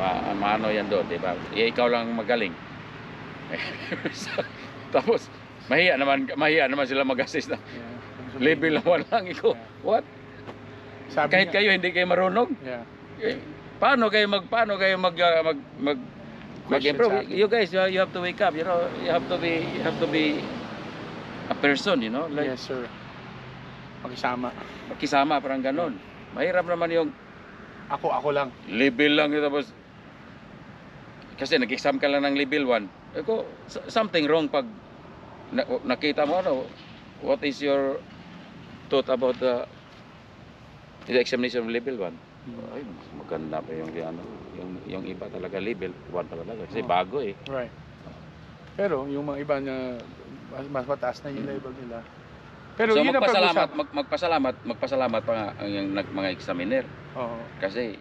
Ma maano yan doon, di ba? Eh, ikaw lang magaling. Tapos, mahiya naman, mahiya naman sila mag-assist na. Yeah. Level na one lang ikaw. What? Sabi Kahit niya- kayo hindi kayo marunong. Yeah. Eh, paano kayo mag paano kayo mag uh, mag mag mag-improve? You guys, you, you have to wake up. You know, you have to be you have to be a person, you know, like yes, sir. Pakisama. makisama parang ganun. Mahirap naman yung Ako, ako lang. level lang yun, tapos kasi nag-exam ka lang ng level 1. Eh ko, s- something wrong pag na, nakita mo ano, what is your thought about the the examination of level 1? Ay, mas maganda pa yung ano, yung yung iba talaga level 1 pa talaga kasi Oo. bago eh. Right. Pero yung mga iba na mas, mas mataas na yung level nila. Pero so yun ang magpasalamat, pag-usap. mag, magpasalamat, magpasalamat pa nga ang yung mga examiner Oo. kasi